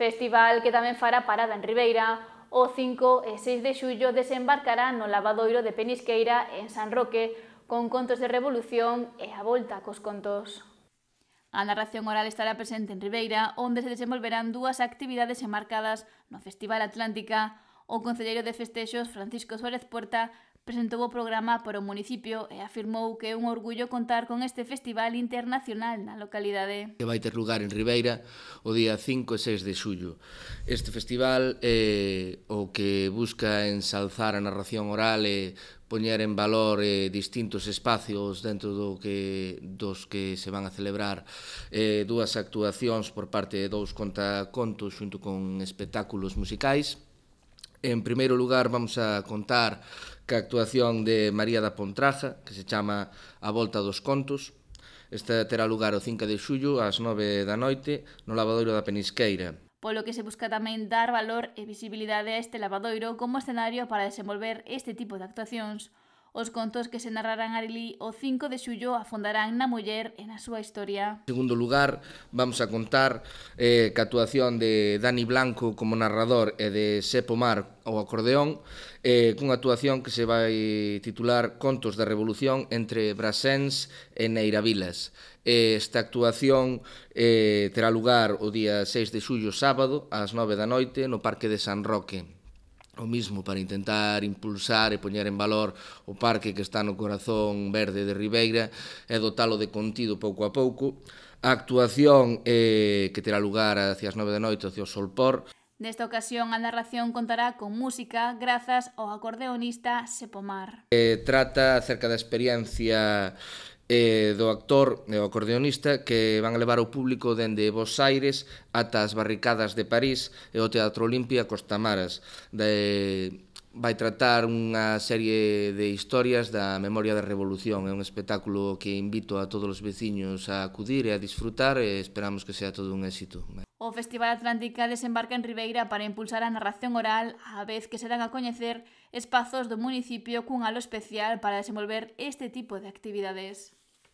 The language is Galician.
Festival que tamén fará parada en Ribeira, o 5 e 6 de xullo desembarcará no lavadoiro de Penisqueira en San Roque con contos de revolución e a volta cos contos. A narración oral estará presente en Ribeira, onde se desenvolverán dúas actividades enmarcadas no Festival Atlántica. O Concelleiro de Festexos, Francisco Suárez Puerta, presentou o programa para o municipio e afirmou que é un orgullo contar con este festival internacional na localidade. Que vai ter lugar en Ribeira o día 5 e 6 de xullo. Este festival é o que busca ensalzar a narración oral e poñer en valor eh, distintos espacios dentro do que dos que se van a celebrar eh dúas actuacións por parte de dous contacontos xunto con espectáculos musicais En primeiro lugar, vamos a contar ca actuación de María da Pontraja, que se chama A Volta dos Contos. Esta terá lugar o 5 de xullo ás 9 da noite no lavadoiro da Penisqueira. Polo que se busca tamén dar valor e visibilidade a este lavadoiro como escenario para desenvolver este tipo de actuacións Os contos que se narrarán Arelí o 5 de xullo afondarán na muller e na súa historia. En segundo lugar, vamos a contar eh, ca actuación de Dani Blanco como narrador e de Sepo Mar ao acordeón, eh, cunha actuación que se vai titular Contos da Revolución entre Brasens e Neiravilas. Eh, esta actuación eh, terá lugar o día 6 de xullo sábado ás 9 da noite no Parque de San Roque o mismo para intentar impulsar e poñer en valor o parque que está no corazón verde de Ribeira e dotalo de contido pouco a pouco. A actuación eh, que terá lugar hacia as nove da noite hacia o Solpor. Nesta ocasión, a narración contará con música grazas ao acordeonista Sepomar. Eh, trata acerca da experiencia eh, do actor e o acordeonista que van a levar o público dende Bos Aires ata as barricadas de París e o Teatro Olimpia Costamaras. De, vai tratar unha serie de historias da memoria da revolución. É un espectáculo que invito a todos os veciños a acudir e a disfrutar e esperamos que sea todo un éxito. O Festival Atlántica desembarca en Ribeira para impulsar a narración oral, á vez que se dan a coñecer espazos do municipio cun halo especial para desenvolver este tipo de actividades.